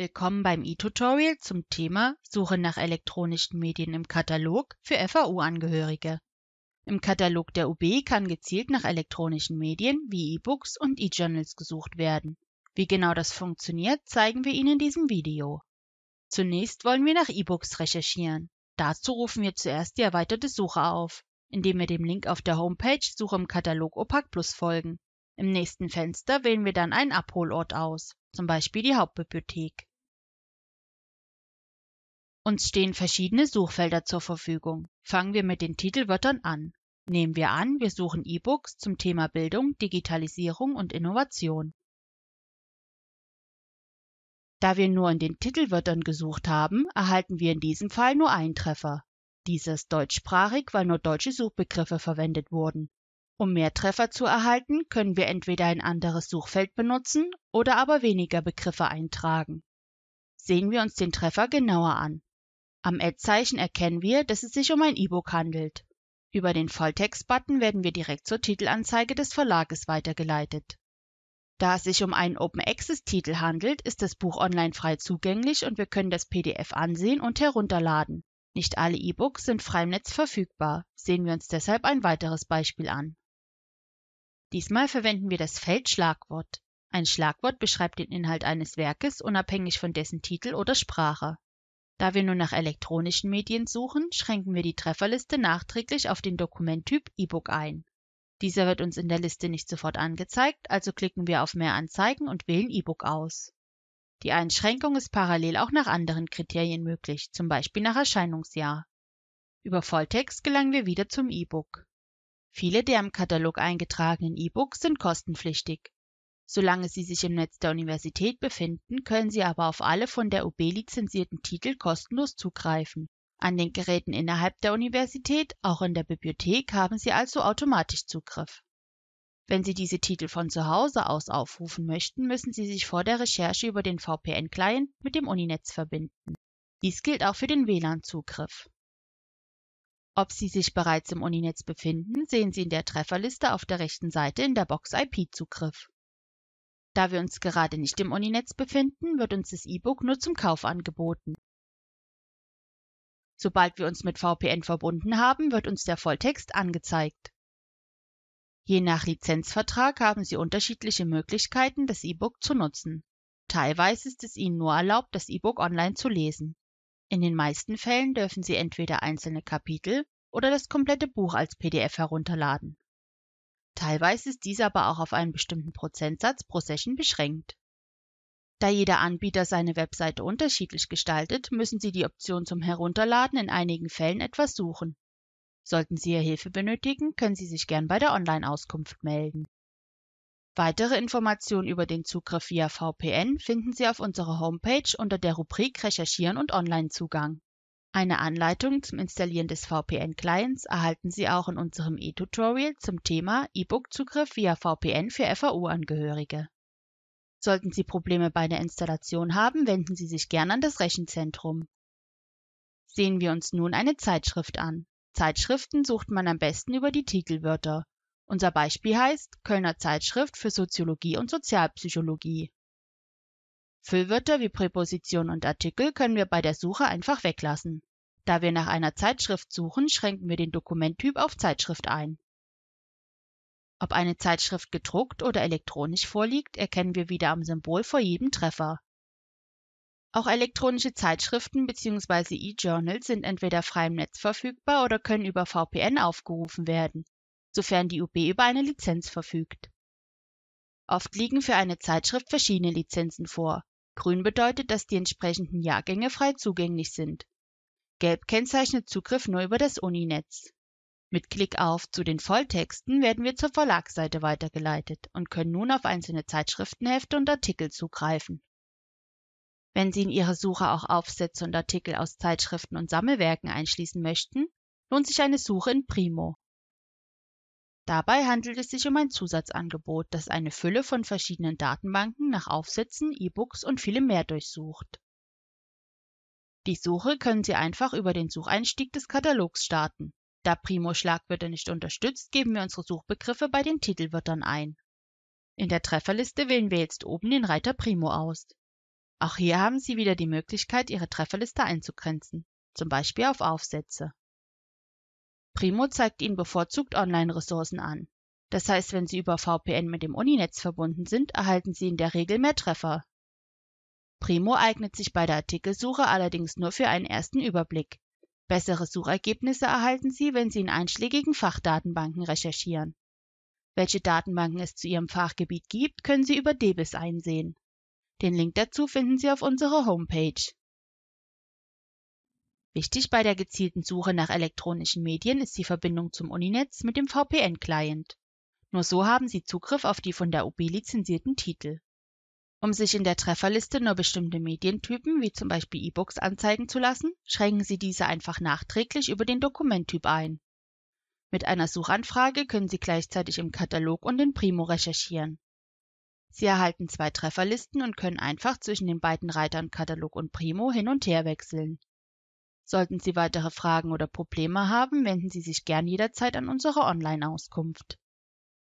Willkommen beim e-Tutorial zum Thema Suche nach elektronischen Medien im Katalog für FAU-Angehörige. Im Katalog der UB kann gezielt nach elektronischen Medien wie E-Books und E-Journals gesucht werden. Wie genau das funktioniert, zeigen wir Ihnen in diesem Video. Zunächst wollen wir nach E-Books recherchieren. Dazu rufen wir zuerst die erweiterte Suche auf, indem wir dem Link auf der Homepage Suche im Katalog OPAC Plus folgen. Im nächsten Fenster wählen wir dann einen Abholort aus, zum Beispiel die Hauptbibliothek. Uns stehen verschiedene Suchfelder zur Verfügung. Fangen wir mit den Titelwörtern an. Nehmen wir an, wir suchen E-Books zum Thema Bildung, Digitalisierung und Innovation. Da wir nur in den Titelwörtern gesucht haben, erhalten wir in diesem Fall nur einen Treffer. Dieser ist deutschsprachig, weil nur deutsche Suchbegriffe verwendet wurden. Um mehr Treffer zu erhalten, können wir entweder ein anderes Suchfeld benutzen oder aber weniger Begriffe eintragen. Sehen wir uns den Treffer genauer an. Am Ad-Zeichen erkennen wir, dass es sich um ein E-Book handelt. Über den Volltext-Button werden wir direkt zur Titelanzeige des Verlages weitergeleitet. Da es sich um einen Open Access Titel handelt, ist das Buch online frei zugänglich und wir können das PDF ansehen und herunterladen. Nicht alle E-Books sind frei im Netz verfügbar. Sehen wir uns deshalb ein weiteres Beispiel an. Diesmal verwenden wir das Feld Schlagwort. Ein Schlagwort beschreibt den Inhalt eines Werkes unabhängig von dessen Titel oder Sprache. Da wir nur nach elektronischen Medien suchen, schränken wir die Trefferliste nachträglich auf den Dokumenttyp E-Book ein. Dieser wird uns in der Liste nicht sofort angezeigt, also klicken wir auf Mehr Anzeigen und wählen E-Book aus. Die Einschränkung ist parallel auch nach anderen Kriterien möglich, zum Beispiel nach Erscheinungsjahr. Über Volltext gelangen wir wieder zum E-Book. Viele der im Katalog eingetragenen E-Books sind kostenpflichtig. Solange sie sich im Netz der Universität befinden, können sie aber auf alle von der UB lizenzierten Titel kostenlos zugreifen. An den Geräten innerhalb der Universität, auch in der Bibliothek, haben Sie also automatisch Zugriff. Wenn Sie diese Titel von zu Hause aus aufrufen möchten, müssen Sie sich vor der Recherche über den VPN-Client mit dem Uninetz verbinden. Dies gilt auch für den WLAN-Zugriff. Ob Sie sich bereits im Uninetz befinden, sehen Sie in der Trefferliste auf der rechten Seite in der Box IP-Zugriff. Da wir uns gerade nicht im Uninetz befinden, wird uns das E-Book nur zum Kauf angeboten. Sobald wir uns mit VPN verbunden haben, wird uns der Volltext angezeigt. Je nach Lizenzvertrag haben Sie unterschiedliche Möglichkeiten, das E-Book zu nutzen. Teilweise ist es Ihnen nur erlaubt, das E-Book online zu lesen. In den meisten Fällen dürfen Sie entweder einzelne Kapitel oder das komplette Buch als PDF herunterladen. Teilweise ist dies aber auch auf einen bestimmten Prozentsatz pro Session beschränkt. Da jeder Anbieter seine Webseite unterschiedlich gestaltet, müssen Sie die Option zum Herunterladen in einigen Fällen etwas suchen. Sollten Sie hier Hilfe benötigen, können Sie sich gern bei der Online-Auskunft melden. Weitere Informationen über den Zugriff via VPN finden Sie auf unserer Homepage unter der Rubrik Recherchieren und Online-Zugang. Eine Anleitung zum Installieren des VPN-Clients erhalten Sie auch in unserem e-Tutorial zum Thema E-Book-Zugriff via VPN für FAU-Angehörige. Sollten Sie Probleme bei der Installation haben, wenden Sie sich gern an das Rechenzentrum. Sehen wir uns nun eine Zeitschrift an. Zeitschriften sucht man am besten über die Titelwörter. Unser Beispiel heißt Kölner Zeitschrift für Soziologie und Sozialpsychologie. Füllwörter wie Präposition und Artikel können wir bei der Suche einfach weglassen. Da wir nach einer Zeitschrift suchen, schränken wir den Dokumenttyp auf Zeitschrift ein. Ob eine Zeitschrift gedruckt oder elektronisch vorliegt, erkennen wir wieder am Symbol vor jedem Treffer. Auch elektronische Zeitschriften bzw. E-Journals sind entweder frei im Netz verfügbar oder können über VPN aufgerufen werden, sofern die UB über eine Lizenz verfügt. Oft liegen für eine Zeitschrift verschiedene Lizenzen vor, Grün bedeutet, dass die entsprechenden Jahrgänge frei zugänglich sind. Gelb kennzeichnet Zugriff nur über das Uninetz. Mit Klick auf zu den Volltexten werden wir zur Verlagsseite weitergeleitet und können nun auf einzelne Zeitschriftenhefte und Artikel zugreifen. Wenn Sie in Ihre Suche auch Aufsätze und Artikel aus Zeitschriften und Sammelwerken einschließen möchten, lohnt sich eine Suche in Primo. Dabei handelt es sich um ein Zusatzangebot, das eine Fülle von verschiedenen Datenbanken nach Aufsätzen, E-Books und vielem mehr durchsucht. Die Suche können Sie einfach über den Sucheinstieg des Katalogs starten. Da Primo Schlagwörter nicht unterstützt, geben wir unsere Suchbegriffe bei den Titelwörtern ein. In der Trefferliste wählen wir jetzt oben den Reiter Primo aus. Auch hier haben Sie wieder die Möglichkeit, Ihre Trefferliste einzugrenzen, zum Beispiel auf Aufsätze. Primo zeigt Ihnen bevorzugt Online-Ressourcen an. Das heißt, wenn Sie über VPN mit dem Uninetz verbunden sind, erhalten Sie in der Regel mehr Treffer. Primo eignet sich bei der Artikelsuche allerdings nur für einen ersten Überblick. Bessere Suchergebnisse erhalten Sie, wenn Sie in einschlägigen Fachdatenbanken recherchieren. Welche Datenbanken es zu Ihrem Fachgebiet gibt, können Sie über DBIS einsehen. Den Link dazu finden Sie auf unserer Homepage. Wichtig bei der gezielten Suche nach elektronischen Medien ist die Verbindung zum Uninetz mit dem VPN-Client. Nur so haben Sie Zugriff auf die von der UB lizenzierten Titel. Um sich in der Trefferliste nur bestimmte Medientypen wie zum Beispiel E-Books anzeigen zu lassen, schränken Sie diese einfach nachträglich über den Dokumenttyp ein. Mit einer Suchanfrage können Sie gleichzeitig im Katalog und in Primo recherchieren. Sie erhalten zwei Trefferlisten und können einfach zwischen den beiden Reitern Katalog und Primo hin und her wechseln. Sollten Sie weitere Fragen oder Probleme haben, wenden Sie sich gern jederzeit an unsere Online-Auskunft.